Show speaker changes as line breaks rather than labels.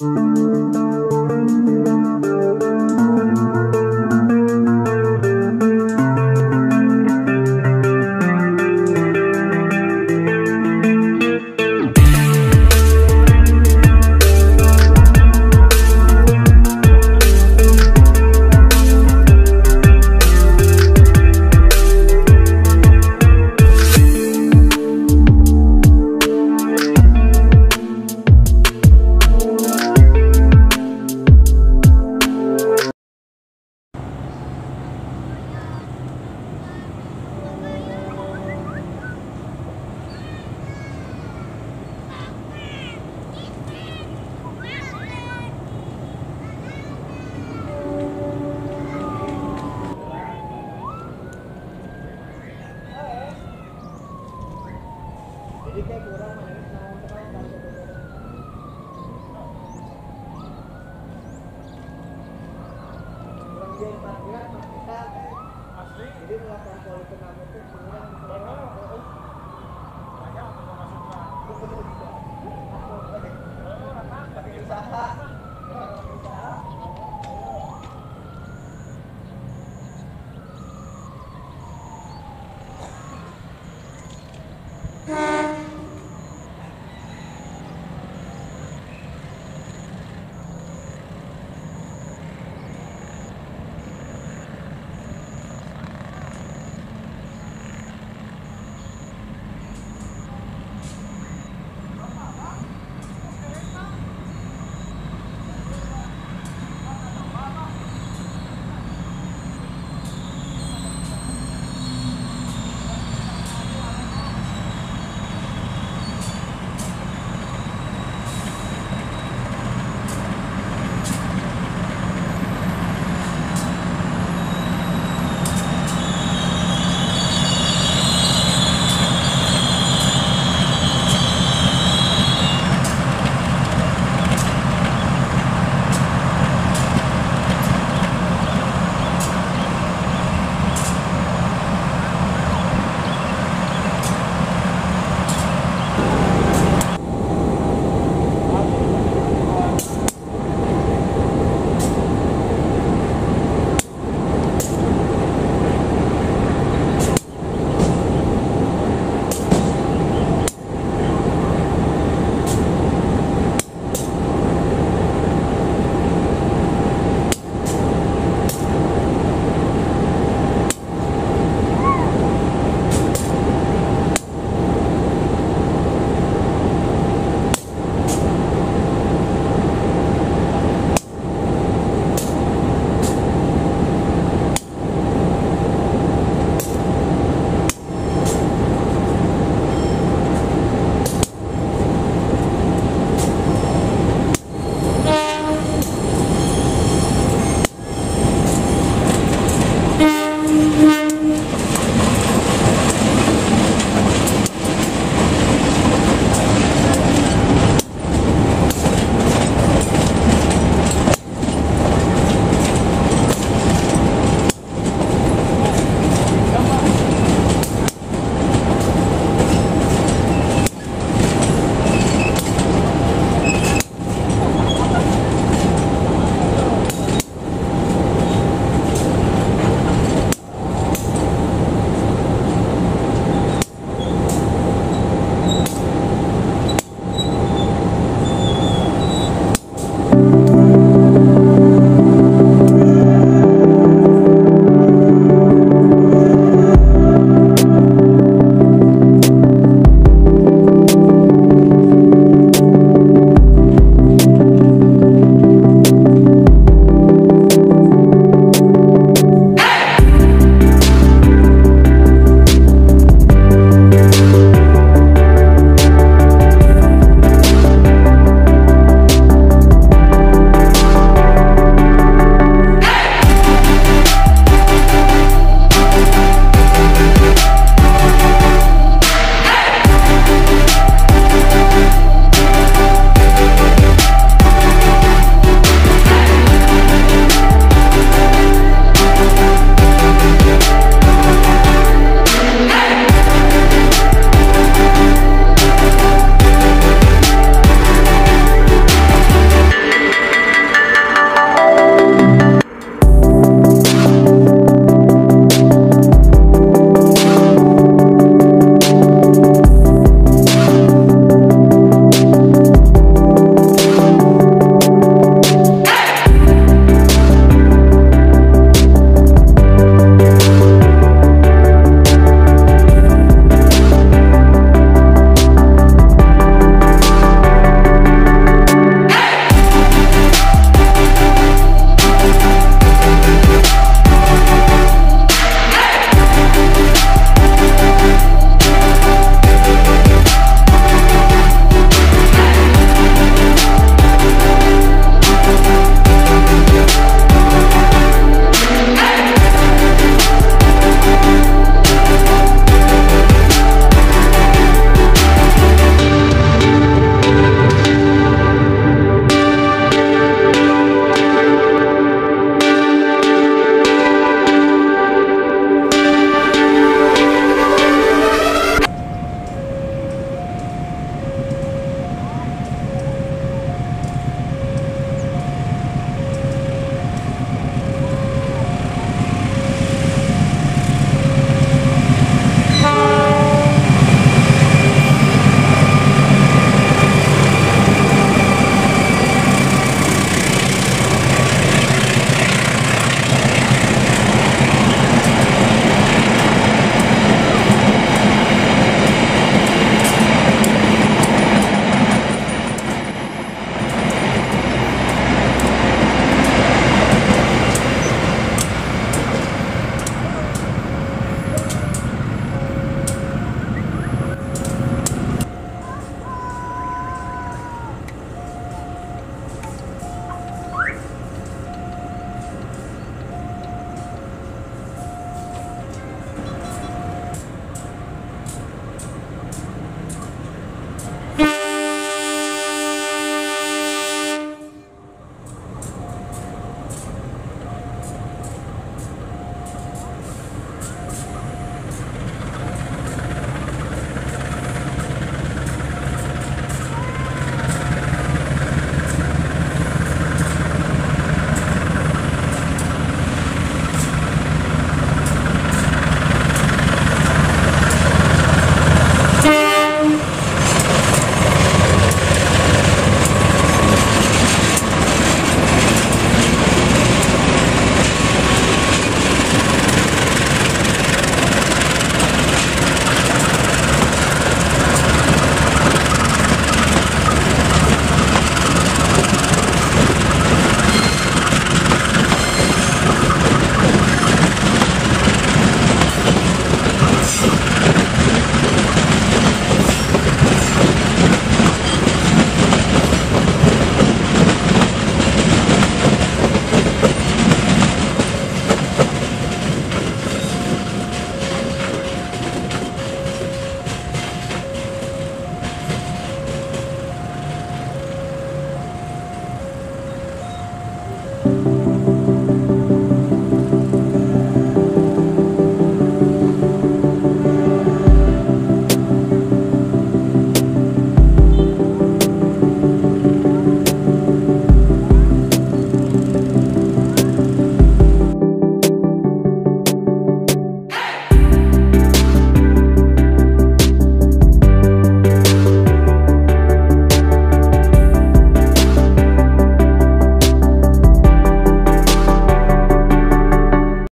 jadi jadi melakukan politik